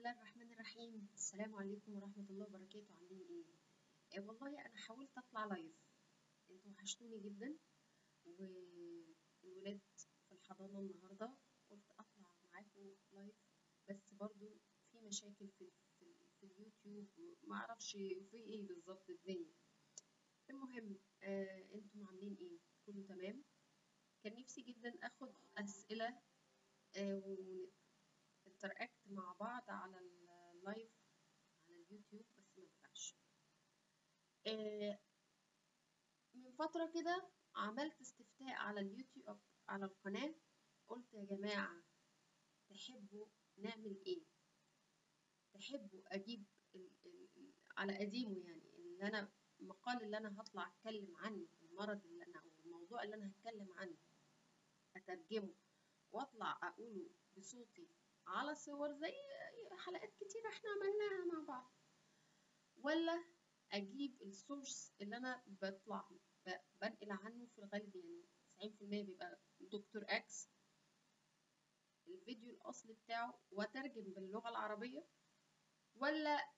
الله الرحمن الرحيم. السلام عليكم ورحمة الله وبركاته. عاملين إيه؟ آه والله أنا حاولت أطلع live أنتوا وحشتوني جدا. والولاد في الحضانة النهاردة. قلت أطلع معاكم live بس برضو في مشاكل في, في, في اليوتيوب. معرفش في إيه بالظبط الدنيا. المهم آه أنتم عاملين إيه؟ كله تمام؟ كان نفسي جدا آخد أسئلة آه ون interact مع بعض على ال live على اليوتيوب بس ما ينفعش آه من فترة كده عملت استفتاء على اليوتيوب على القناة قلت يا جماعة تحبوا نعمل إيه؟ تحبوا أجيب ال ال على قديمه يعني اللي أنا المقال اللي أنا هطلع أتكلم عنه المرض اللي أنا أو الموضوع اللي أنا هتكلم عنه أترجمه وأطلع أقوله بصوتي على صور زي حلقات كتير إحنا عملناها مع بعض. ولا أجيب ال source اللي أنا بطلع بنقل عنه في الغالب يعني 90% بيبقى دكتور إكس الفيديو الأصلي بتاعه وأترجم باللغة العربية. ولا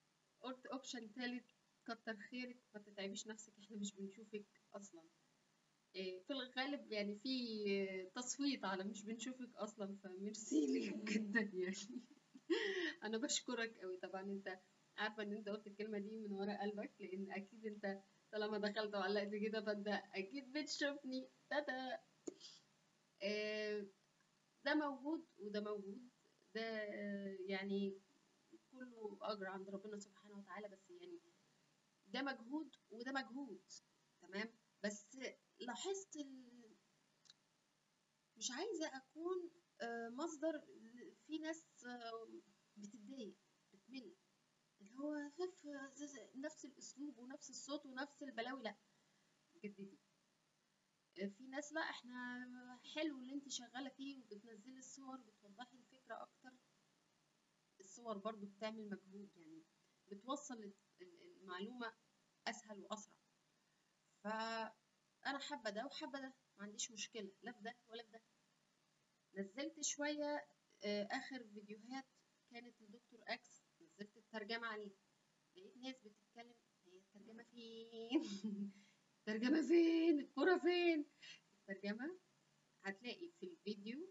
قلت option تالت كتر خيرك ما تتعبيش نفسك إحنا مش بنشوفك أصلا. في الغالب يعني في تصويت على مش بنشوفك أصلا فميرسي ليك جدا يعني. أنا بشكرك قوي طبعا أنت عارفة إن أنت قلت الكلمة دي من ورا قلبك لأن أكيد أنت طالما دخلت وعلقت كده فأنت أكيد بتشوفني. تاتا. ده موجود وده موجود. ده يعني كله أجر عند ربنا سبحانه وتعالى بس يعني ده مجهود وده مجهود تمام؟ بس لاحظت ال... مش عايزة أكون مصدر في ناس بتتضايق بتمل. اللي هو نفس الأسلوب ونفس الصوت ونفس البلاوي. لأ جددي في ناس لا إحنا حلو اللي أنت شغالة فيه وبتنزلي الصور بتوضحي الفكرة أكتر. الصور برضو بتعمل مجهود يعني بتوصل المعلومة أسهل وأسرع. ف أنا حابة ده وحابة ده ما عنديش مشكلة لا في ده ولا في ده. نزلت شوية آخر فيديوهات كانت الدكتور إكس نزلت الترجمة عليه. لقيت ناس بتتكلم هي الترجمة فين؟ الترجمة فين؟ الكرة فين؟ الترجمة هتلاقي في الفيديو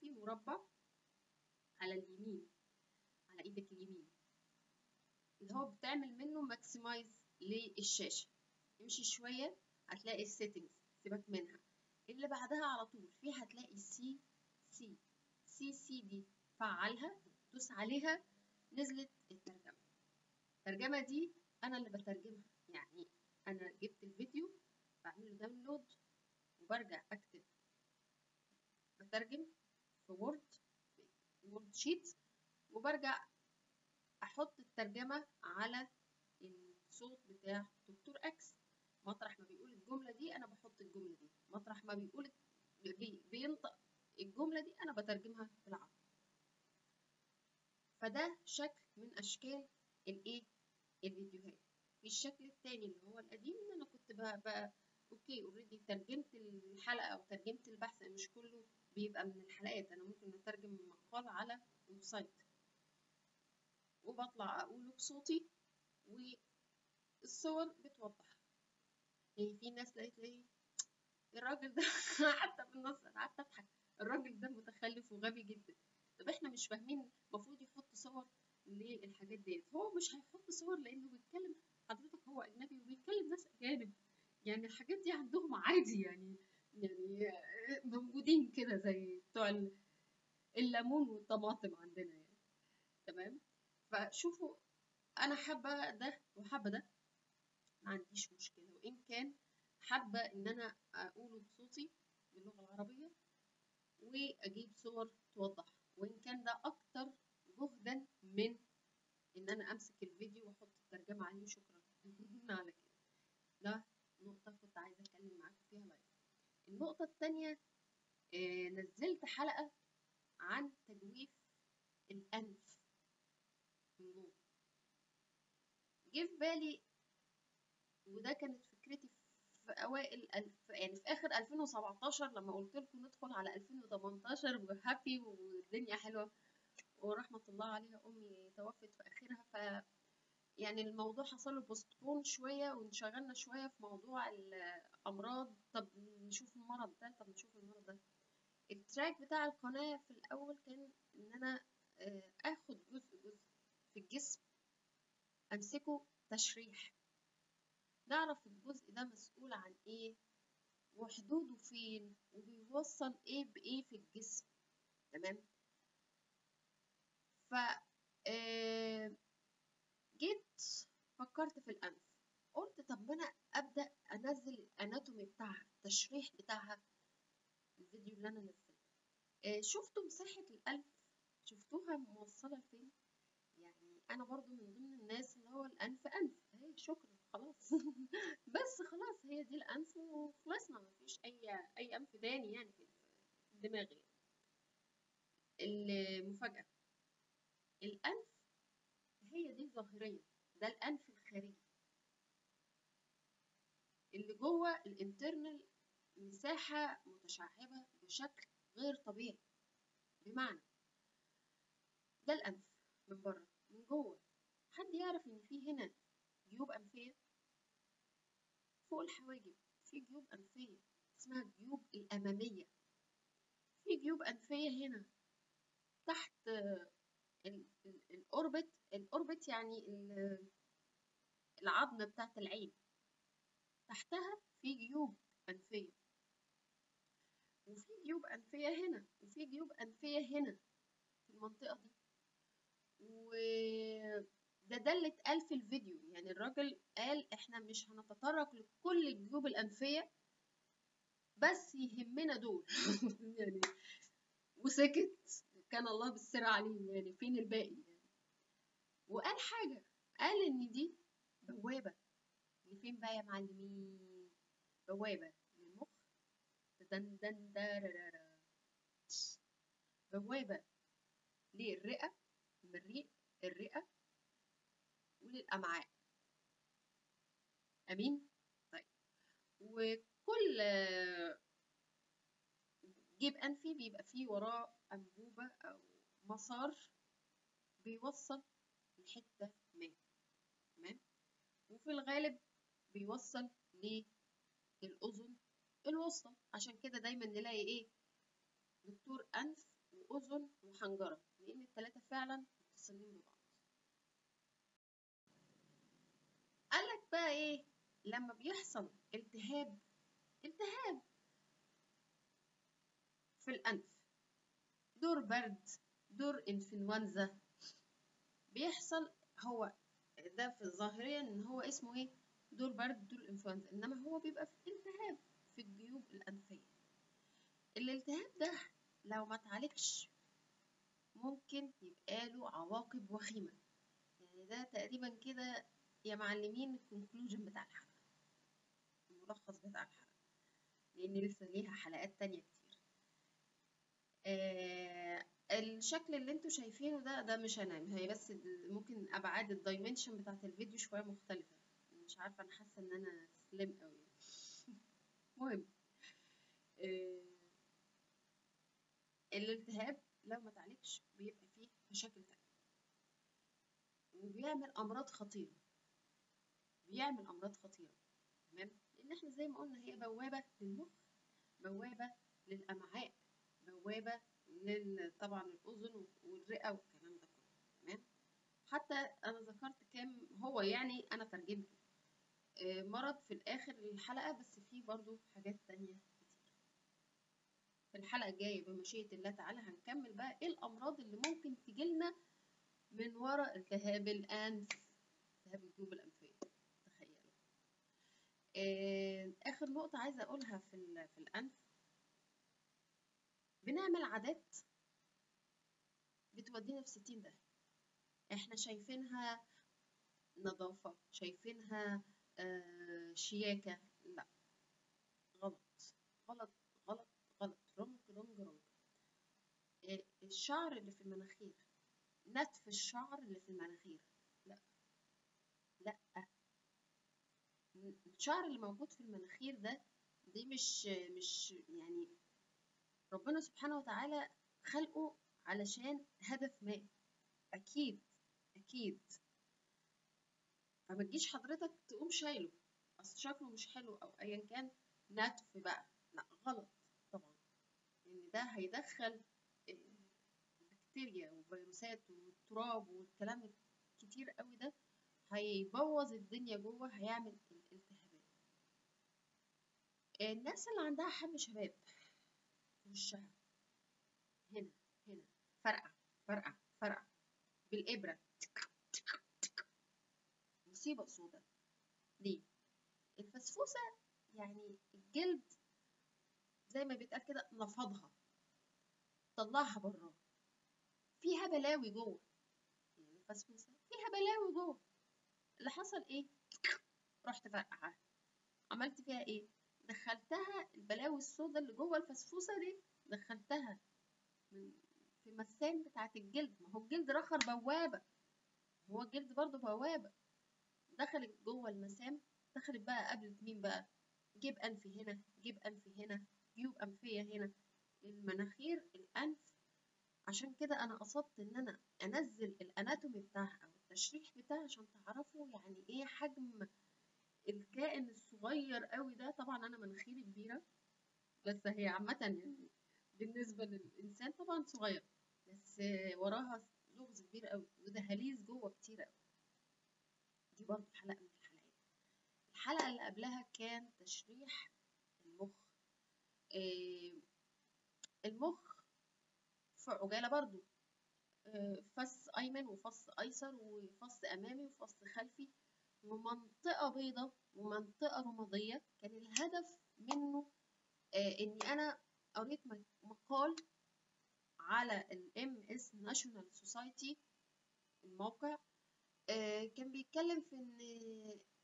في مربع على اليمين على إيدك اليمين. اللي هو بتعمل منه maximize للشاشة. امشي شوية هتلاقي ال settings سيبك منها. اللي بعدها على طول في هتلاقي CC CC دي فعلها دوس عليها نزلت الترجمة. الترجمة دي أنا اللي بترجمها. يعني أنا جبت الفيديو بعمله download وبرجع أكتب. بترجم في Word Word sheet وبرجع أحط الترجمة على الصوت بتاع دكتور إكس مطرح ما بيقول الجملة دي أنا بحط الجملة دي. مطرح ما بيقول بي بينطق الجملة دي أنا بترجمها بالعربي فده شكل من أشكال الإيه؟ الفيديوهات. في الشكل التاني اللي هو القديم إن أنا كنت بقى, بقى okay already ترجمت الحلقة أو ترجمت البحث مش كله بيبقى من الحلقات. أنا ممكن أترجم مقال على website. وبطلع أقوله بصوتي و الصور بتوضح. يعني في ناس لقيت لي الراجل ده حتى في النص أنا قعدت أضحك. الراجل ده متخلف وغبي جدا. طب إحنا مش فاهمين المفروض يحط صور للحاجات ديت؟ هو مش هيحط صور لأنه بيتكلم حضرتك هو أجنبي وبيتكلم ناس أجانب. يعني الحاجات دي عندهم عادي يعني يعني موجودين كده زي بتوع الليمون والطماطم عندنا يعني. تمام؟ فشوفوا أنا حابة ده وحابة ده ما عنديش مشكلة. وإن كان حابة إن أنا أقوله بصوتي باللغة العربية وأجيب صور توضح وإن كان ده أكتر جهدا من إن أنا أمسك الفيديو وأحط الترجمة عليه. وشكرا على كده. ده نقطة كنت عايزة أتكلم معاكم فيها لايف النقطة التانية آه نزلت حلقة عن تجويف الأنف النور جه في بالي وده كانت فكرتي في أوائل ألف يعني في آخر 2017 لما قلت لكم ندخل على 2018 وهابي والدنيا حلوة ورحمة الله عليها أمي توفت في آخرها ف يعني الموضوع حصل له بوستبون شوية وانشغلنا شوية في موضوع الأمراض. طب نشوف المرض ده طب نشوف المرض ده. التراك بتاع القناة في الأول كان إن أنا آه، آخد جزء جزء في الجسم أمسكه تشريح. نعرف الجزء ده مسؤول عن إيه وحدوده فين وبيوصل إيه بإيه في الجسم. تمام؟ ف آه، جيت فكرت في الأنف. قلت طب ما أنا أبدأ أنزل الأناتومي بتاعها التشريح بتاعها الفيديو اللي أنا نزلته. آه، شفتوا مساحة الأنف؟ شفتوها موصلة لفين؟ يعني أنا برضو من ضمن الناس اللي هو الأنف أنف. هي شكرا. خلاص. بس خلاص هي دي الأنف وخلصنا مفيش أي أي أنف تاني يعني في دماغي. المفاجأة. الأنف هي دي ظاهريا ده الأنف الخارجي. اللي جوه الانترنال مساحة متشعبة بشكل غير طبيعي. بمعنى ده الأنف من بره من جوه. حد يعرف إن في هنا جيوب أنفية؟ فوق الحواجب في جيوب أنفية اسمها الجيوب الأمامية. في جيوب أنفية هنا تحت الأوربت الأوربت يعني العظم بتاعت العين. تحتها في جيوب أنفية. وفي جيوب أنفية هنا وفي جيوب أنفية هنا في المنطقة دي. وده ده اللي اتقال في الفيديو. يعني الراجل قال إحنا مش هنتطرق لكل الجيوب الأنفية بس يهمنا دول. يعني وسكت. كان الله بالسر عليه يعني فين الباقي؟ يعني وقال حاجة. قال إن دي بوابة. لفين بقى يا معلمين؟ بوابة للمخ. دن دن دارارارا بوابة للرئة. المريء الرئة وللأمعاء أمين؟ طيب. وكل جيب أنفي بيبقى فيه وراه أنبوبة أو مسار بيوصل لحتة ما. تمام؟ وفي الغالب بيوصل للأذن الوسطى. عشان كده دايما نلاقي إيه؟ دكتور أنف وأذن وحنجرة لأن التلاتة فعلا متصلين ببعض. بقى إيه؟ لما بيحصل التهاب التهاب في الأنف دور برد دور إنفلونزا بيحصل هو ده في ظاهريا إن هو اسمه إيه؟ دور برد دور إنفلونزا إنما هو بيبقى في التهاب في الجيوب الأنفية. الالتهاب ده لو ما اتعالجش ممكن يبقى له عواقب وخيمة. يعني ده تقريبا كده يا معلمين الكونكلوجن بتاع الحلقة. الملخص بتاع الحلقة. لأن لسه ليها حلقات تانية كتير. آه الشكل اللي أنتوا شايفينه ده ده مش أنا. هي بس ممكن أبعاد الدايمنشن بتاعت الفيديو شوية مختلفة. مش عارفة أنا حاسة إن أنا سليم قوي المهم آه الالتهاب لو ما تعالجش بيبقى فيه مشاكل تانية. وبيعمل أمراض خطيرة. بيعمل أمراض خطيرة. تمام؟ لأن إحنا زي ما قلنا هي بوابة للمخ بوابة للأمعاء بوابة لل طبعا الأذن والرئة والكلام ده كله. تمام؟ حتى أنا ذكرت كام هو يعني أنا ترجمته. آه، مرض في الآخر الحلقة بس فيه برضو حاجات تانية كتير. في الحلقة الجاية بمشيئة الله تعالى هنكمل بقى إيه الأمراض اللي ممكن تجيلنا من وراء التهاب الأنف التهاب الجيوب الانفيه آخر نقطة عايزة أقولها في في الأنف. بنعمل عادات بتودينا في ستين ده إحنا شايفينها نظافة شايفينها آه شياكة. لا. غلط. غلط غلط غلط. رونج رونج رونج. آه الشعر اللي في المناخير. نتف الشعر اللي في المناخير. لا. لا. الشعر اللي موجود في المناخير ده دي مش مش يعني ربنا سبحانه وتعالى خلقه علشان هدف ما. أكيد أكيد. فما تجيش حضرتك تقوم شايله. أصل شكله مش حلو أو ايا كان نتف بقى. لا غلط طبعا. لأن ده هيدخل بكتيريا وفيروسات والتراب والكلام الكتير قوي ده هيبوظ الدنيا جوه هيعمل الناس اللي عندها حب شباب في وشها هنا هنا فرقع فرقع فرقع بالإبرة مصيبة سودة ليه؟ الفسفوسة يعني الجلد زي ما بيتقال كده نفضها طلعها براه فيها بلاوي جوه يعني الفسفوسة فيها بلاوي جوه اللي حصل إيه؟ رحت فرقعها عملت فيها إيه؟ دخلتها البلاوي السوداء اللي جوه الفسفوسة دي دخلتها من في المسام بتاعت الجلد. ما هو الجلد رخر بوابة. هو الجلد برضه بوابة. دخلت جوه المسام. دخلت بقى قابلت مين بقى؟ جيب أنفي هنا جيب أنفي هنا جيوب أنفية هنا. المناخير الأنف. عشان كده أنا قصدت إن أنا أنزل الأناتومي بتاعها أو التشريح بتاعها عشان تعرفوا يعني إيه حجم الكائن الصغير قوي ده طبعا أنا مناخيري كبيرة بس هي عامة يعني بالنسبة للإنسان طبعا صغير بس وراها لغز كبير قوي ودهاليز جوه كتير قوي. دي برضه حلقة من الحلقات. الحلقة اللي قبلها كان تشريح المخ. آه المخ في عجالة برضه. آه فص أيمن وفص أيسر وفص أمامي وفص خلفي. ومنطقة بيضة ومنطقة رمادية كان الهدف منه آه إني أنا قريت مقال على ال MS National Society الموقع آه كان بيتكلم في إن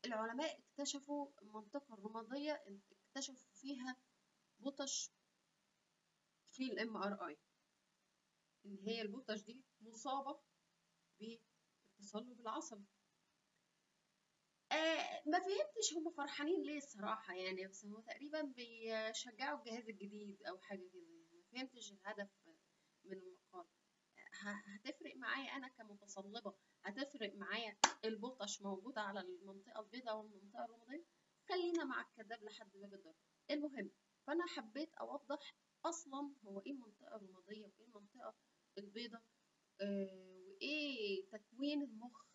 العلماء اكتشفوا المنطقة الرمادية اكتشفوا فيها بطش في الام ار اي إن هي البطش دي مصابة بالتصلب العصبي. آه ما فهمتش هم فرحانين ليه الصراحة يعني بس هو تقريبا بيشجعوا الجهاز الجديد أو حاجة كده يعني. ما فهمتش الهدف من المقال. هتفرق معايا أنا كمتصلبة؟ هتفرق معايا البطش موجودة على المنطقة البيضاء والمنطقة الرمادية؟ خلينا مع الكذاب لحد باب الدار. المهم فأنا حبيت أوضح أصلا هو إيه المنطقة الرمادية وإيه المنطقة البيضاء آه وإيه تكوين المخ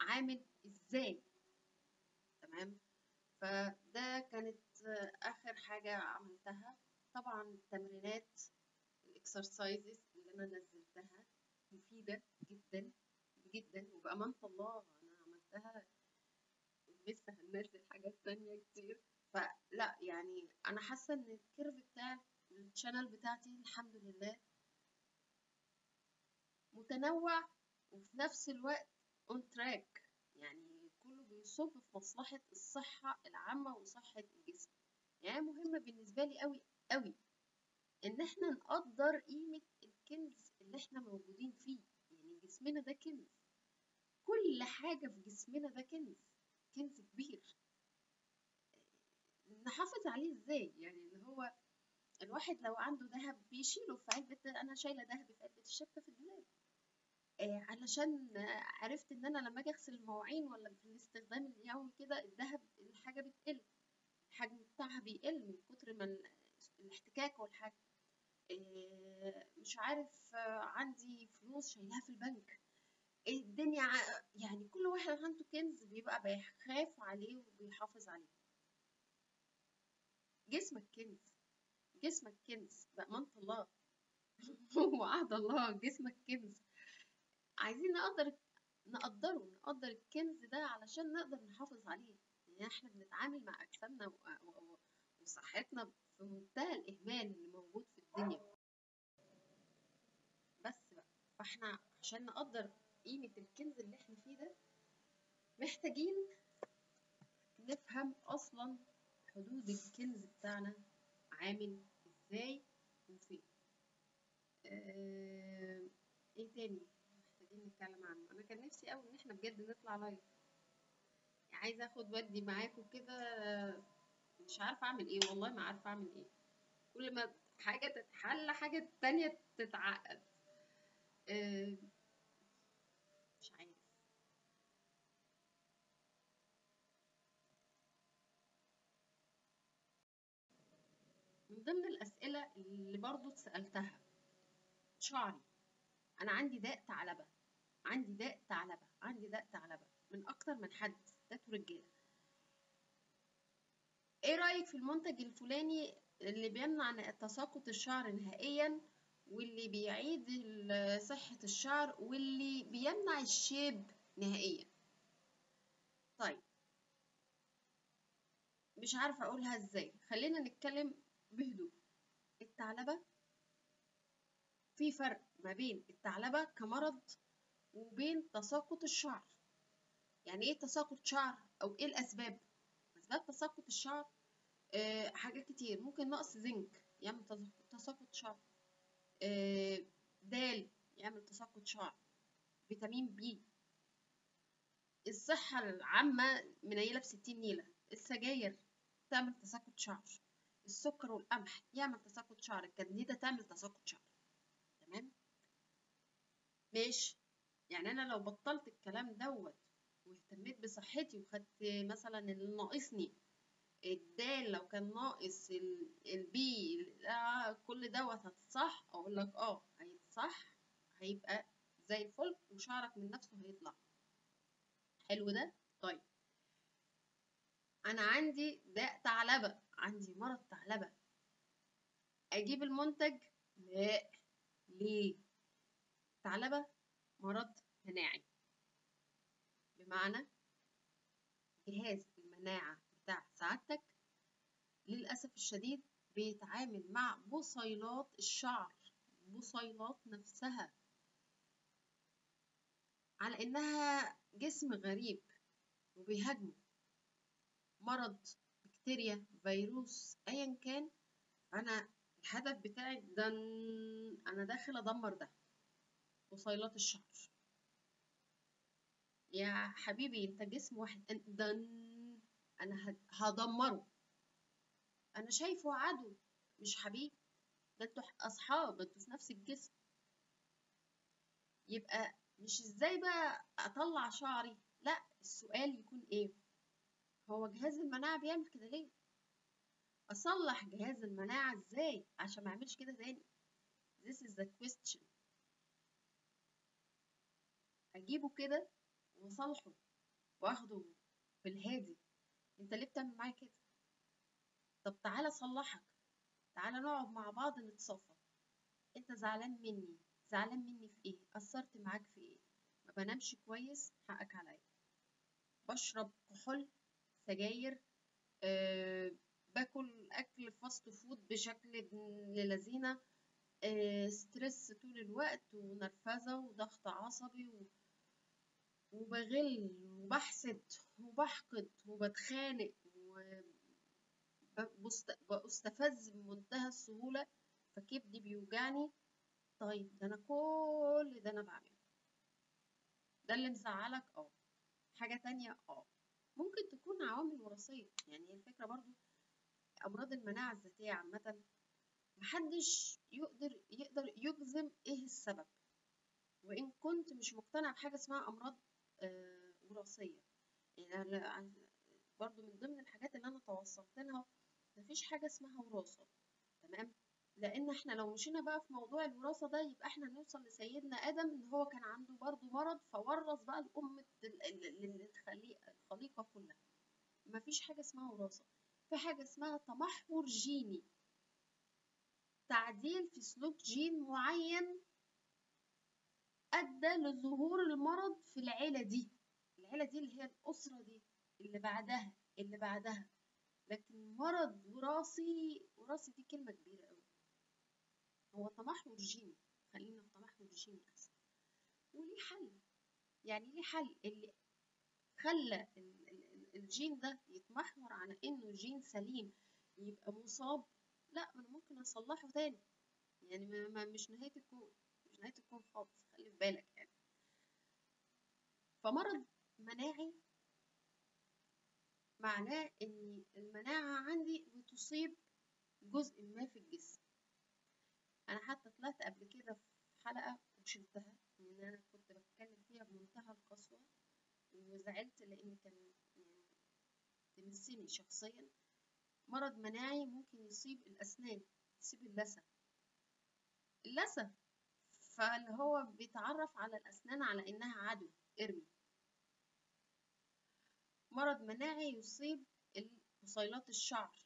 عامل إزاي؟ تمام؟ فده كانت آخر حاجة عملتها. طبعا التمرينات ال exercises اللي أنا نزلتها مفيدة جدا جدا وبأمانة الله أنا عملتها. لسه هننزل حاجات تانية كتير. فلا يعني أنا حاسة إن ال curve بتاع ال channel بتاعتي الحمد لله متنوع وفي نفس الوقت on track يعني كله بيصب في مصلحة الصحة العامة وصحة الجسم. يعني مهمة بالنسبة لي قوي قوي إن إحنا نقدر قيمة الكنز اللي إحنا موجودين فيه. يعني جسمنا ده كنز. كل حاجة في جسمنا ده كنز كنز كبير. نحافظ عليه إزاي؟ يعني اللي هو الواحد لو عنده ذهب بيشيله في علبة أنا شايلة ذهب في علبة الشبكة في الدولاب. آه علشان آه عرفت إن أنا لما أجي أغسل المواعين ولا في الاستخدام اليومي كده الذهب الحاجة بتقل الحجم بتاعها بيقل من كتر ما الاحتكاك والحاجة آه مش عارف عندي فلوس شايلها في البنك. الدنيا يعني كل واحد عنده كنز بيبقى بيخاف عليه وبيحافظ عليه. جسمك كنز جسمك كنز بأمانة الله. وعد الله جسمك كنز. عايزين نقدر نقدره نقدر الكنز ده علشان نقدر نحافظ عليه. يعني إحنا بنتعامل مع أجسامنا وصحتنا في منتهى الإهمال اللي موجود في الدنيا. بس بقى فإحنا عشان نقدر قيمة الكنز اللي إحنا فيه ده محتاجين نفهم أصلا حدود الكنز بتاعنا عامل إزاي وفين. آه إيه تاني؟ محتاجين نتكلم عنه. أنا كان نفسي قوي إن إحنا بجد نطلع لايف يعني عايزة آخد ودي معاكم كده مش عارفة أعمل إيه والله ما عارفة أعمل إيه. كل ما حاجة تتحل حاجة تانية تتعقد. آه، مش عارف. من ضمن الأسئلة اللي برضو اتسألتها شعري. أنا عندي داء ثعلبة. عندي داء ثعلبة عندي داء ثعلبة من أكتر من حد ستات ورجالة إيه رأيك في المنتج الفلاني اللي بيمنع تساقط الشعر نهائيا واللي بيعيد صحة الشعر واللي بيمنع الشيب نهائيا؟ طيب. مش عارفة أقولها إزاي. خلينا نتكلم بهدوء. الثعلبة في فرق ما بين الثعلبة كمرض وبين تساقط الشعر. يعني إيه تساقط شعر؟ أو إيه الأسباب؟ أسباب تساقط الشعر آه حاجات كتير. ممكن نقص زنك يعمل تس- تساقط شعر. آه دال يعمل تساقط شعر. فيتامين بي. الصحة العامة منيلة بستين نيلة. السجاير تعمل تساقط شعر. السكر والقمح يعمل تساقط شعر. الكدنيدة تعمل تساقط شعر. تمام؟ ماشي. يعني أنا لو بطلت الكلام دوت واهتميت بصحتي وخدت مثلا اللي ناقصني الدال لو كان ناقص ال- البي كل دوت هتصح أقول لك آه هيتصح هيبقى زي الفل وشعرك من نفسه هيطلع. حلو ده؟ طيب. أنا عندي داء ثعلبة عندي مرض ثعلبة. أجيب المنتج؟ لا. ليه؟ ثعلبة مرض مناعي. بمعنى جهاز المناعة بتاع سعادتك للأسف الشديد بيتعامل مع بصيلات الشعر بصيلات نفسها. على إنها جسم غريب وبيهاجمه. مرض بكتيريا فيروس أيا كان. أنا الهدف بتاعي ده أنا داخل أدمر ده. بصيلات الشعر يا حبيبي انت جسم واحد. ده أنا هد- هدمره. أنا شايفه عدو. مش حبيب. ده أنتوا أصحاب. أنتوا في نفس الجسم. يبقى مش إزاي بقى أطلع شعري؟ لا السؤال يكون إيه؟ هو جهاز المناعة بيعمل كده ليه؟ أصلح جهاز المناعة إزاي عشان ما أعملش كده تاني؟ This is the question. اجيبه كده واصالحه واخده بالهادي انت ليه بتعمل معايا كده؟ طب تعالى اصلحك. تعالى نقعد مع بعض نتصافى انت زعلان مني. زعلان مني في إيه؟ قصرت معاك في إيه؟ ما بنامش كويس؟ حقك عليا. بشرب كحول سجاير أه باكل أكل fast food بشكل ابن لذينة أه stress طول الوقت ونرفزة وضغط عصبي و... وبغل وبحسد وبحقد وبتخانق وبستفز بمنتهى السهولة فكبدي بيوجعني؟ طيب ده أنا كل ده أنا بعمله. ده اللي مزعلك؟ آه. حاجة تانية؟ آه. ممكن تكون عوامل وراثية. يعني الفكرة برضو أمراض المناعة الذاتية عامة محدش يقدر يقدر يجزم إيه السبب. وإن كنت مش مقتنع بحاجة اسمها أمراض وراثية. يعني برضو من ضمن الحاجات اللي أنا توصلت لها مفيش حاجة اسمها وراثة تمام؟ لأن إحنا لو مشينا بقى في موضوع الوراثة ده يبقى إحنا نوصل لسيدنا آدم إن هو كان عنده برضو مرض فورث بقى الخليقة الخليقة كلها. مفيش حاجة اسمها وراثة. في حاجة اسمها تمحور جيني. تعديل في سلوك جين معين أدى لظهور المرض في العيلة دي العيلة دي اللي هي الأسرة دي اللي بعدها اللي بعدها. لكن مرض وراثي وراثي دي كلمة كبيرة أوي. هو تمحور جيني خلينا في تمحور جيني أحسن. وليه حل؟ يعني ليه حل؟ اللي خلى ال- ال- ال- الجين ده يتمحور على إنه جين سليم يبقى مصاب؟ لا أنا ممكن أصلحه تاني. يعني ما- مش نهاية الكون. مش نهاية الكون خالص خلي في بالك يعني. فمرض مناعي معناه إن المناعة عندي بتصيب جزء ما في الجسم. أنا حتى طلعت قبل كده في حلقة وشلتها إن أنا كنت بتكلم فيها بمنتهى القسوة وزعلت لأن كان يعني تمسني شخصيا. مرض مناعي ممكن يصيب الأسنان يصيب اللثة. اللثة فاللي هو بيتعرف على الأسنان على إنها عدو إرمي. مرض مناعي يصيب بصيلات الشعر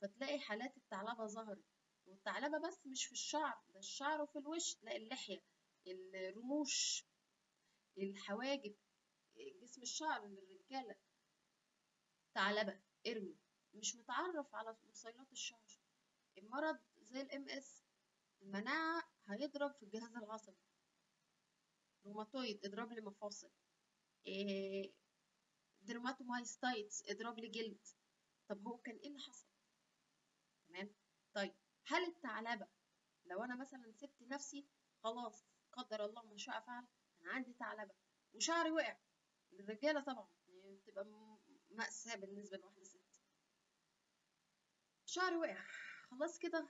فتلاقي حالات الثعلبة ظهرت. والثعلبة بس مش في الشعر ده الشعر وفي الوش تلاقي اللحية الرموش الحواجب جسم الشعر للرجالة. ثعلبة إرمي. مش متعرف على بصيلات الشعر. المرض زي ال MS المناعة هيضرب في الجهاز العصبي. روماتويد اضراب لي مفاصل إيه dermatomyositis اضرب لي جلد طب هو كان إيه اللي حصل؟ تمام؟ طيب هل الثعلبه لو أنا مثلا سبت نفسي خلاص قدر الله ما شاء فعل أنا عندي ثعلبه وشعري وقع. للرجاله طبعا يعني بتبقى مأساة بالنسبة لواحدة ست. شعري وقع. خلاص كده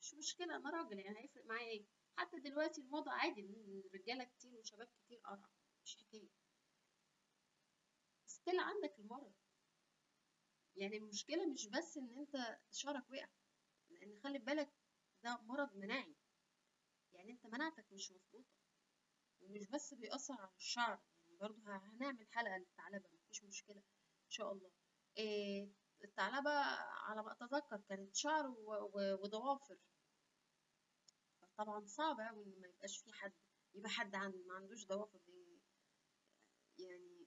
مش مشكلة أنا راجل يعني هيفرق معايا إيه؟ حتى دلوقتي الموضه عادي إن رجاله كتير وشباب كتير قرع مش حكاية. ستيل عندك المرض. يعني المشكلة مش بس إن أنت شعرك وقع لأن خلي بالك ده مرض مناعي. يعني أنت مناعتك مش مظبوطة ومش بس بيأثر على الشعر يعني برضه هنعمل حلقة للثعلبة مفيش مشكلة إن شاء الله. إيه الثعلبة على ما أتذكر كانت شعر وضوافر. طبعا صعب أوي إن ما يبقاش في حد يبقى حد عن ما عندوش ضوافر دي. يعني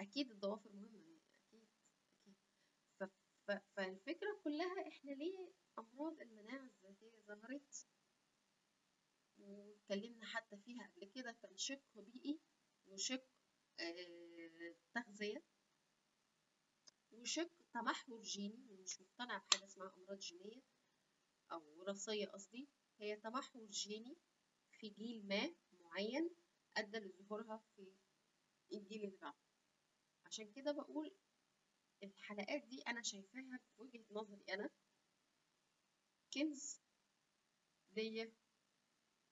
أكيد الضوافر مهمة أكيد أكيد. فالفكرة كلها إحنا ليه أمراض المناعة الذاتية ظهرت؟ واتكلمنا حتى فيها قبل كده كان شق بيئي وشق آه تغذية. وشق تمحور جيني مش مقتنعة بحاجة اسمها أمراض جينية أو وراثية قصدي. هي تمحور جيني في جيل ما معين أدى لظهورها في الجيل اللي بعده. عشان كده بقول الحلقات دي أنا شايفاها بوجهة نظري أنا. كنز ليا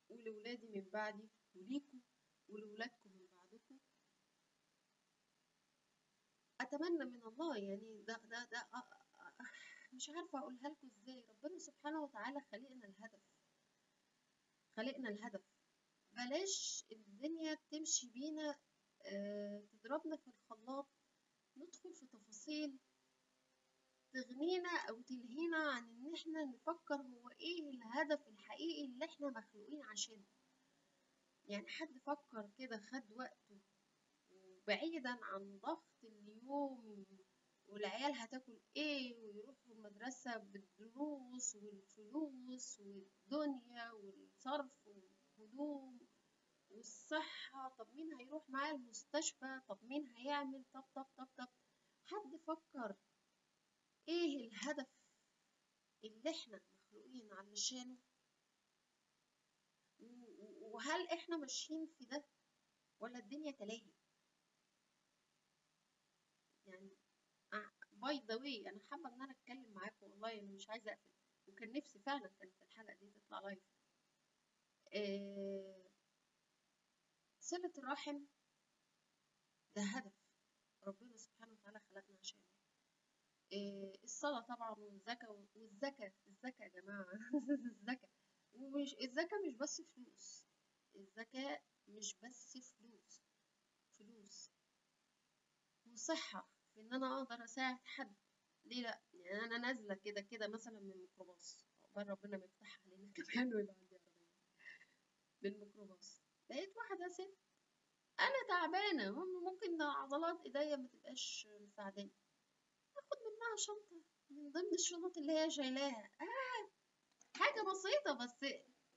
ولولادي من بعدي وليكم ولولادكم من بعدكم أتمنى من الله يعني ده ده ده مش عارفة أقولها لكم إزاي. ربنا سبحانه وتعالى خلقنا الهدف. خلقنا الهدف. بلاش الدنيا تمشي بينا آه تضربنا في الخلاط ندخل في تفاصيل تغنينا أو تلهينا عن إن إحنا نفكر هو إيه الهدف الحقيقي اللي إحنا مخلوقين عشانه. يعني حد فكر كده خد وقته وبعيدا عن ضغط اليوم والعيال هتاكل إيه ويروحوا المدرسة بالدروس والفلوس والدنيا والصرف والهدوم والصحة. طب مين هيروح معاه المستشفى؟ طب مين هيعمل؟ طب طب طب طب. حد فكر إيه الهدف اللي إحنا مخلوقين علشانه؟ وهل إحنا ماشيين في ده ولا الدنيا تلاهي؟ يعني by the way أنا حابة إن أنا أتكلم معاكم والله أنا مش عايزة أقفل وكان نفسي فعلا كانت الحلقة دي تطلع live آه صلة الرحم ده هدف ربنا سبحانه وتعالى خلقنا عشانه. آه الصلاة طبعا والزكاة والزكاة الزكاة يا جماعة الزكاة. ومش الزكاة مش بس فلوس الزكاة مش بس فلوس فلوس. وصحة في إن أنا أقدر أساعد حد. ليه لأ؟ يعني أنا نازلة كده كده مثلا من الميكروباص. عقبال ربنا ما يفتح علينا كمان ويبقى عندي عربيه بالميكروباص لقيت واحدة ست أنا تعبانة. ممكن عضلات إيديا ما تبقاش مساعداني. آخد منها شنطة من ضمن الشنط اللي هي شايلاها. آه حاجة بسيطة بس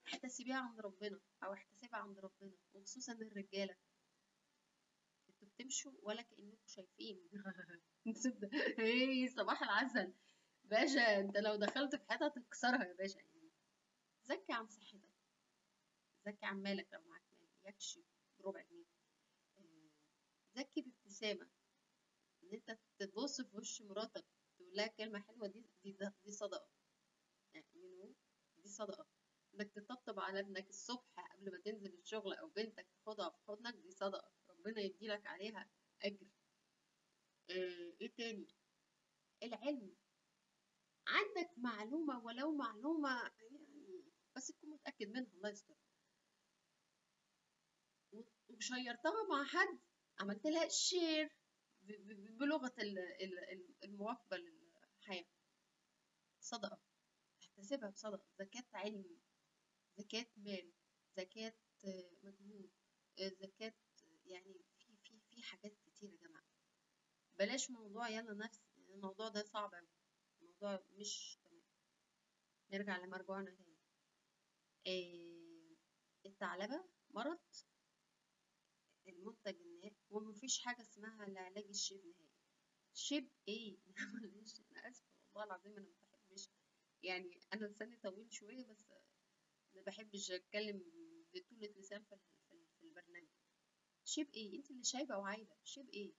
احتسبيها عند ربنا أو احتسبها عند ربنا وخصوصا الرجالة. أنتوا بتمشوا ولا كأنكم شايفين. إيه صباح العسل. باشا انت لو دخلت في حتة تكسرها يا باشا. يعني زكي عن صحتك. زكي عن مالك لو معاك مال. يكشي بربع جنيه. زكي بابتسامة. إن أنت تبص في وش مراتك تقول لها كلمة حلوة دي دي, دي صدقة. يعني you know دي صدقة. إنك تطبطب على ابنك الصبح قبل ما تنزل الشغل أو بنتك تاخدها في حضنك دي صدقة. ربنا يديلك عليها أجر. آه، إيه تاني؟ العلم. عندك معلومة ولو معلومة يعني بس تكون متأكد منها الله يستر. وشيرتها مع حد عملت لها شير بلغة ال- ال- ال- المواكبة للحياة. صدقة. احتسبها بصدقة. زكاة علم زكاة مال. زكاة آه، مجهود. آه، زكاة يعني في في في حاجات كتير يا جماعة. بلاش موضوع يلا نفس الموضوع ده صعب أوي. الموضوع مش تمام. نرجع لمرجوعنا تاني. آه، الثعلبة مرض المنتج النهائي ومفيش حاجة اسمها العلاج الشيب نهائي. شيب إيه؟ أنا آسفة والله العظيم أنا ما بحبش. يعني أنا لساني طويل شوية بس ما بحبش أتكلم بطولة لسان في شيب إيه؟ انت اللي شايبة وعايبة شيب إيه؟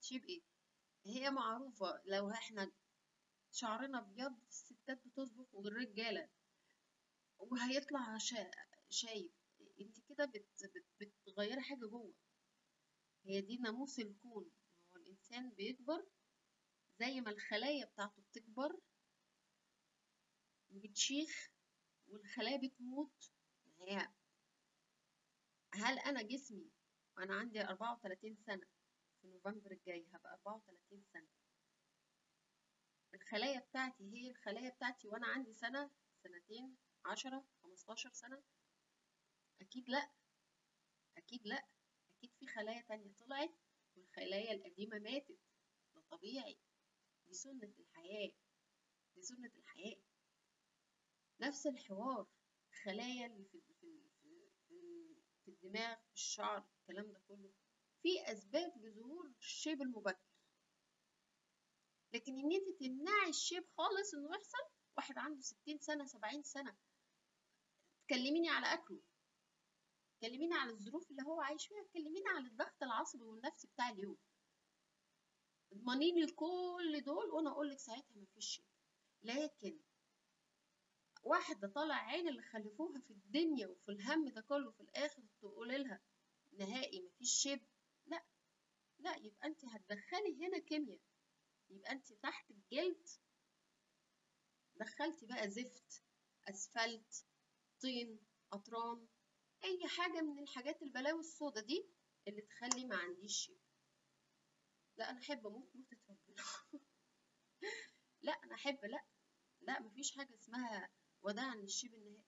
شيب إيه؟ هي معروفة لو إحنا شعرنا ابيض الستات بتصبغ والرجالة. وهيطلع شا... شايب. انت كده بت... بت... بتغيري حاجة جوه. هي دي ناموس الكون. هو الإنسان بيكبر زي ما الخلايا بتاعته بتكبر وبتشيخ والخلايا بتموت. هي هل أنا جسمي وأنا عندي 34 سنة. في نوفمبر الجاي هبقى 34 سنة. الخلايا بتاعتي هي الخلايا بتاعتي وأنا عندي سنة سنتين عشرة خمستاشر سنة. أكيد لأ. أكيد لأ. أكيد في خلايا تانية طلعت والخلايا القديمة ماتت. ده طبيعي. دي سنة الحياة. دي سنة الحياة. نفس الحوار. الخلايا اللي في, في, الدماغ في الشعر الكلام ده كله. في أسباب لظهور الشيب المبكر. لكن إن أنت تمنعي الشيب خالص إنه يحصل واحد عنده 60 سنة 70 سنة تكلميني على أكله. كلميني على الظروف اللي هو عايش فيها. كلميني على الضغط العصبي والنفسي بتاع اليوم. اضمني لي كل دول وأنا أقول لك ساعتها مفيش شيء لكن واحدة طالع عين اللي خلفوها في الدنيا وفي الهم ده كله في الآخر تقولي لها نهائي مفيش شيب لا لا يبقى أنت هتدخلي هنا كيمياء. يبقى أنت تحت الجلد. دخلتي بقى زفت أسفلت طين قطران أي حاجة من الحاجات البلاوي السودا دي اللي تخلي ما عنديش شيب لا أنا أحب أموت موتة لا أنا أحب لا لا مفيش حاجة اسمها وداعا للشيب النهائي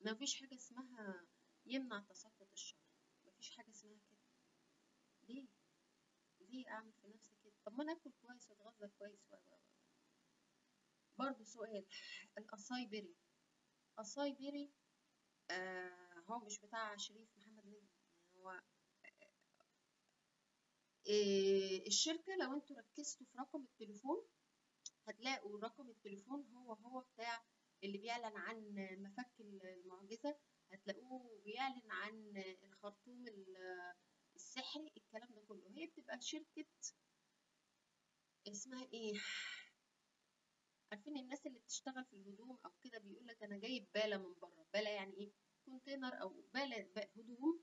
مفيش حاجة اسمها يمنع تساقط الشعر مفيش حاجة اسمها كده. ليه؟ ليه أعمل في نفسي كده؟ طب ما أنا آكل كويس وأتغذى كويس و برضه سؤال قصاي بيري آه هو مش بتاع شريف محمد نجم. هو إيه الشركة لو أنتوا ركزتوا في رقم التليفون هتلاقوا رقم التليفون هو هو بتاع اللي بيعلن عن مفك المعجزة هتلاقوه بيعلن عن الخرطوم ال- السحري الكلام ده كله. هي بتبقى شركة اسمها إيه؟ عارفين الناس اللي بتشتغل في الهدوم أو كده بيقول لك أنا جايب بالة من بره. بالة يعني إيه؟ container أو بالة هدوم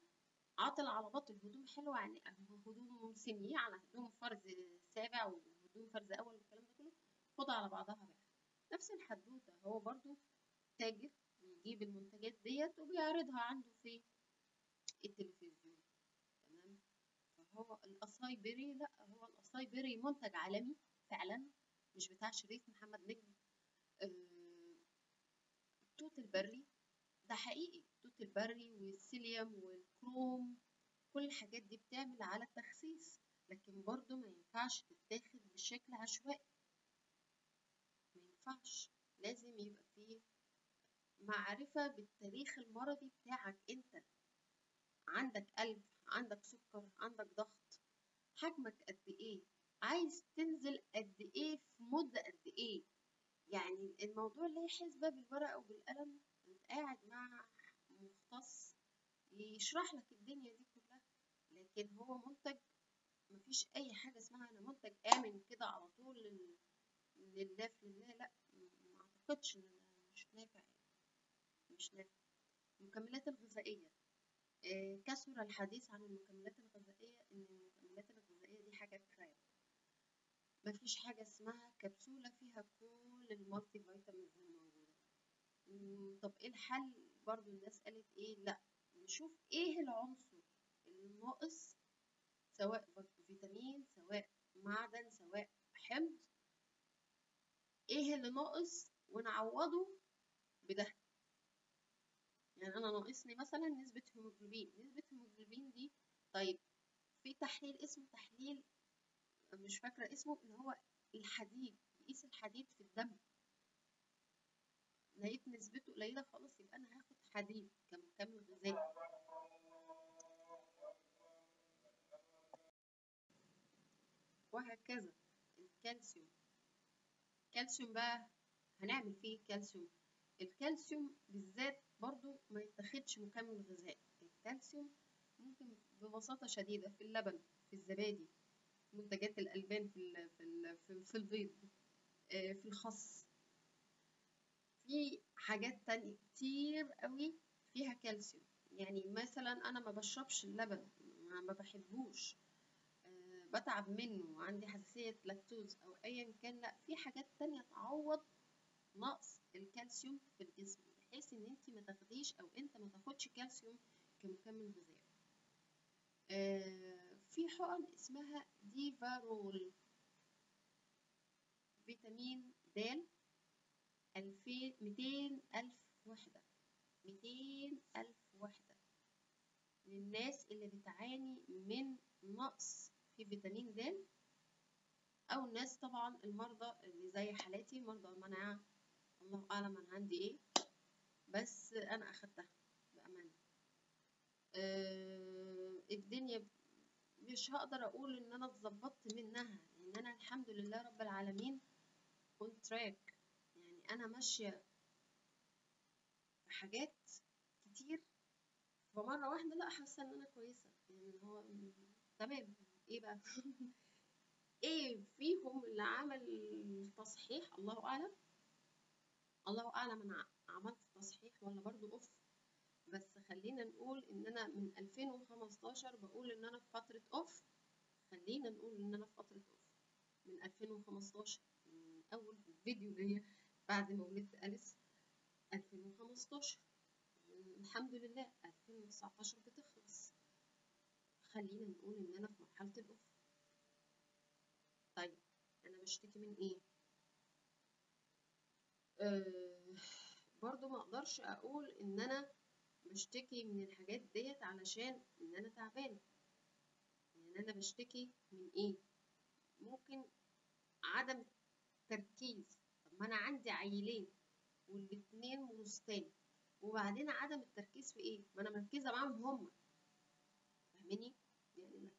عاطل على بطل هدوم حلوة يعني هدوم سنية على هدوم فرز سابع وهدوم فرز أول والكلام ده كله خدها على بعضها بقى. نفس الحدوتة هو برضو تاجر بيجيب المنتجات ديت وبيعرضها عنده في التلفزيون تمام؟ فهو ال acai berry لا هو ال acai berry منتج عالمي فعلا مش بتاع شريف محمد نجم. آه، التوت البري ده حقيقي. التوت البري وال psyllium والكروم كل الحاجات دي بتعمل على التخسيس لكن برضو ما ينفعش تتاخد بشكل عشوائي. ينفعش لازم يبقى فيه معرفة بالتاريخ المرضي بتاعك انت. عندك قلب عندك سكر عندك ضغط. حجمك قد إيه؟ عايز تنزل قد إيه في مدة قد إيه؟ يعني الموضوع ليه حسبة بالورقة وبالقلم؟ قاعد مع مختص يشرح لك الدنيا دي كلها لكن هو منتج مفيش أي حاجة اسمها أنا منتج آمن كده على طول لله في لله لأ ما أعتقدش إن مش نافع يعني. مش نافع. المكملات الغذائية آه، كثر الحديث عن المكملات الغذائية إن المكملات الغذائية دي حاجة crap مفيش حاجة اسمها كبسولة فيها كل ال multivitamins الموجودة طب إيه الحل؟ برضو الناس قالت إيه؟ لأ نشوف إيه العنصر الناقص سواء فيت- فيتامين سواء معدن سواء حمض إيه اللي ناقص ونعوضه بده؟ يعني أنا ناقصني مثلا نسبة هيموجلوبين. نسبة هيموجلوبين دي طيب في تحليل اسمه تحليل مش فاكرة اسمه اللي هو الحديد يقيس الحديد في الدم. لقيت نسبته قليلة خالص يبقى أنا هاخد حديد كمكمل غذائي وهكذا. الكالسيوم. الكالسيوم بقى هنعمل فيه كالسيوم. الكالسيوم بالذات برضو ما يتاخدش مكمل غذائي. الكالسيوم ممكن ببساطة شديدة في اللبن في الزبادي منتجات الألبان في ال في ال في, في البيض آه، في الخس. في حاجات تانية كتير قوي فيها كالسيوم. يعني مثلا أنا ما بشربش اللبن ما بحبوش. بتعب منه وعندي حساسية لاكتوز أو أيا كان لأ في حاجات تانية تعوض نقص الكالسيوم في الجسم بحيث إن انت ما تاخديش أو أنت ما تاخدش كالسيوم كمكمل غذائي. آه في حقن اسمها ديفارول. فيتامين د ألفين ميتين ألف وحدة ميتين ألف وحدة للناس اللي بتعاني من نقص في فيتامين د أو الناس طبعا المرضى اللي زي حالاتي مرضى المناعة الله أعلم أنا عندي إيه. بس أنا أخدتها بأمانة. أه الدنيا مش هقدر أقول إن أنا اتظبطت منها. لأن أنا الحمد لله رب العالمين on track. يعني أنا ماشية في حاجات كتير. فمرة واحدة لأ حاسة إن أنا كويسة. يعني هو تمام. إيه بقى؟ إيه فيهم اللي عمل تصحيح؟ الله أعلم. الله أعلم أنا عملت تصحيح ولا برضو أوف. بس خلينا نقول إن أنا من 2015 بقول إن أنا في فترة أوف. خلينا نقول إن أنا في فترة أوف. من 2015 من أول فيديو ليا بعد ما ولدت أليس. 2015 الحمد لله 2019 بتخلص. خلينا نقول إن أنا في مرحلة الأوف طيب أنا بشتكي من إيه؟ أه برضو ما أقدرش أقول إن أنا بشتكي من الحاجات ديت علشان إن أنا تعبانة. يعني أنا بشتكي من إيه؟ ممكن عدم تركيز طب ما أنا عندي عيلين والاتنين مرستان وبعدين عدم التركيز في إيه؟ ما أنا مركزة معاهم هم. فاهماني؟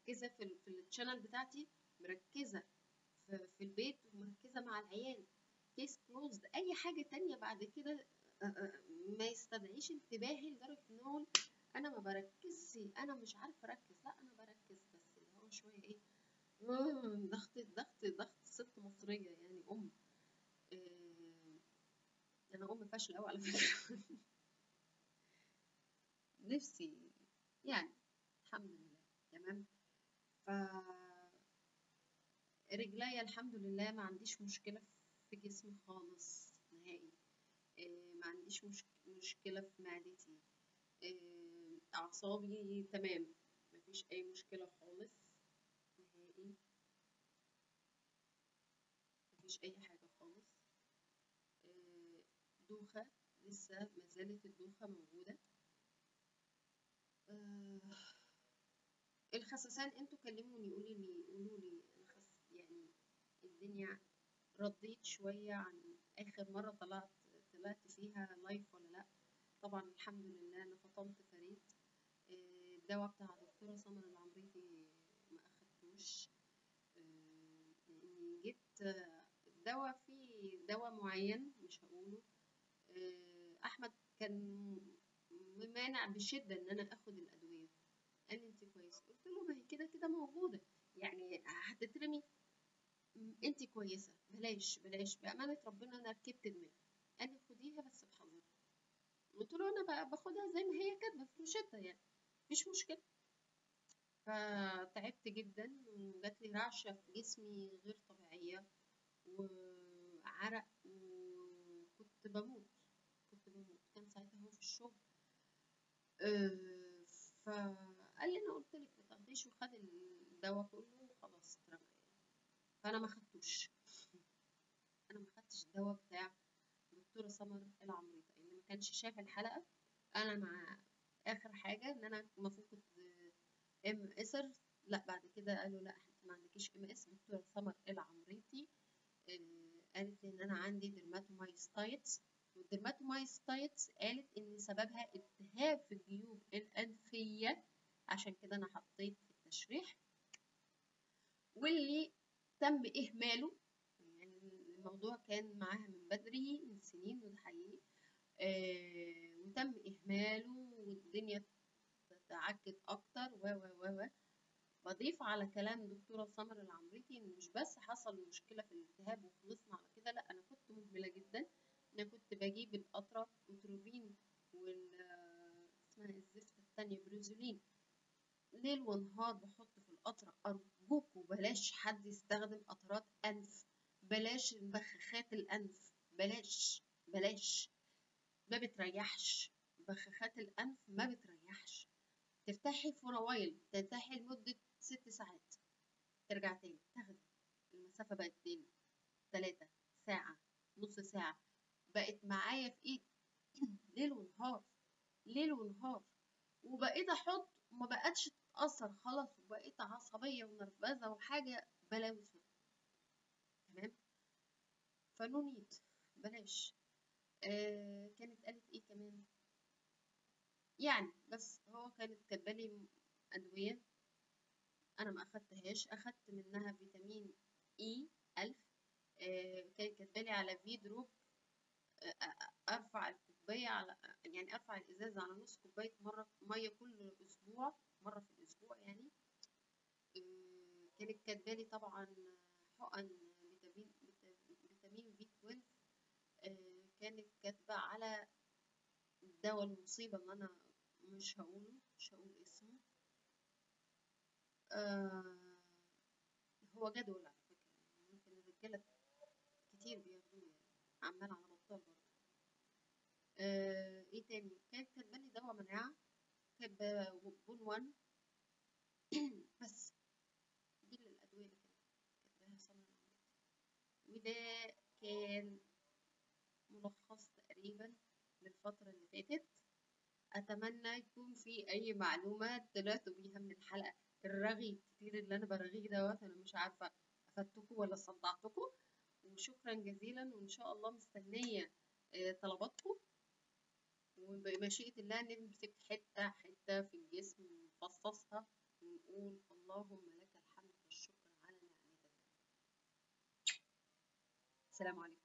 مركزة في في ال channel بتاعتي مركزة في, في البيت ومركزه مع العيال. case closed أي حاجة تانية بعد كده ما يستدعيش انتباهي لدرجة إن هو أنا ما بركزش أنا مش عارفة أركز. لا أنا بركز بس اللي هو شوية إيه ضغط ضغط ضغط ست مصرية يعني أم. آه أنا أم فاشلة قوي على فكرة. نفسي يعني الحمد لله. تمام؟ ف رجليا الحمد لله ما عنديش مشكلة في جسمي خالص نهائي. ما عنديش مش... مشكلة في معدتي. أعصابي تمام. مفيش أي مشكلة خالص نهائي. مفيش أي حاجة خالص. دوخة لسه مازالت الدوخة موجودة. الخسسان أنتوا كلموني قولوا لي قولوا لي يعني الدنيا رديت شوية عن آخر مرة طلعت طلعت فيها لايف ولا لأ. طبعا الحمد لله أنا فطمت فريد الدواء بتاع دكتورة سمر العمريتي ما أخدتوش. لأني جبت الدواء فيه دواء معين مش هقوله. أحمد كان ممانع بشدة إن أنا آخد الأدوية. قال لي انت كويس. قلت له ما هي كده كده موجودة. يعني هتترمي؟ انت كويسة. بلاش بلاش. بأمانة ربنا أنا ركبت دماغي. قال لي خديها بس بحذر. قلت له أنا باخدها زي ما هي كاتبة في روشتة يعني. مفيش مشكلة. فتعبت جدا وجات لي رعشة في جسمي غير طبيعية وعرق وكنت بموت. كنت بموت. كان ساعتها هو في الشغل. آه، فقال لي أنا قلت لك ما تاخديش وخد الدواء كله وخلاص اترمى. يعني فأنا ما خدتوش. أنا ما خدتش الدواء بتاع دكتورة سمر العمريطة اللي ما كانش شاف الحلقة. أنا مع آخر حاجة إن أنا المفروض كنت MS ولا لا بعد كده قالوا لا انت ما عندكيش MS دكتورة سمر العمريطي آه، قالت إن أنا عندي dermatomyositis والدرماتومايستايتس قالت إن سببها التهاب في الجيوب الأنفية. عشان كده أنا حطيت التشريح. واللي تم إهماله يعني الموضوع كان معاها من بدري من سنين وده حقيقي. آه وتم إهماله والدنيا تعكت أكتر و و و و. بضيف على كلام دكتورة سمر العمريتي إن مش بس حصل مشكلة في الالتهاب وخلصنا على كده لأ أنا كنت مهملة جدا. أنا كنت بجيب القطرة اوتروفين وال اسمها الزفت التانية بروزولين ليل ونهار بحط في القطرة أرجوكوا بلاش حد يستخدم قطرات انف بلاش بخاخات الانف بلاش بلاش. ما بتريحش بخاخات الانف ما بتريحش. ترتاحي for while ترتاحي لمدة ست ساعات. ترجع تاني تاخدي. المسافة بقت اتنين تلاتة ساعة نص ساعة. بقت معايا في إيدي. ليل ونهار ليل ونهار. وبقيت أحط وما بقتش تتأثر خلاص وبقيت عصبية ونرفزة وحاجة بلاوي تمام؟ فنو نيد بلاش. آه كانت قالت إيه كمان؟ يعني بس هو كانت كاتبالي أدوية أنا ما أخدتهاش أخدت منها فيتامين إي ألف. آه كانت كاتبالي على Vidrop آه أرفع الكوباية على يعني أرفع الإزاز على نص كوباية مرة مية كل أسبوع مرة في الأسبوع يعني. آه كانت كاتبالي طبعا حقن فيتامين فيتامين B 12 آه كانت كاتبة على الدواء المصيبة اللي أنا مش هقوله مش هقول اسمه. آه هو جدول على فكرة يعني ممكن الرجالة كتير بياخدوه يعني عمال على آه إيه تاني؟ كانت كاتبالي دواء مناعة كاتبة بون وان. بس دي الأدوية اللي كانت كاتباها وده كان ملخص تقريبا للفترة اللي فاتت. أتمنى يكون في أي معلومات طلعتوا بيها من الحلقة. الرغي الكتير اللي أنا برغيه دوت أنا مش عارفة أفدتكم ولا صدعتكم وشكرا جزيلا وإن شاء الله مستنية طلباتكم وبمشيئة الله نمسك حتة حتة في الجسم ونفصصها ونقول اللهم لك الحمد والشكر على نعمتك. السلام عليكم.